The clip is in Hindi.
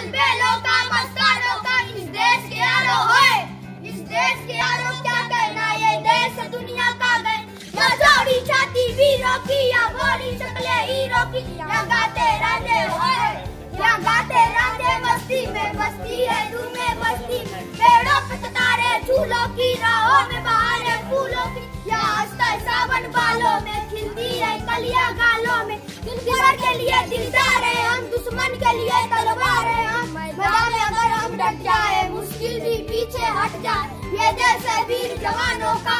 अलबेलों का मस्तानों का इस देश के यारो होए। इस देश के यारो क्या कहना ये देश दुनिया का गए या छाती, वीरों की या गोरी शक्ले हीरो की। या गाते राधे होए। या गाते राधे मस्ती में मस्ती है तुम्हें मस्ती। में पेड़ों पे तारे झूलों की राहों में बहारे फूलों की। या हंसता सावन बालों में, खिलती है कलिया गालों में। दुनिया के लिए दिलदार डट जाए मुश्किल भी पीछे हट जाए। ये जैसे वीर जवानों का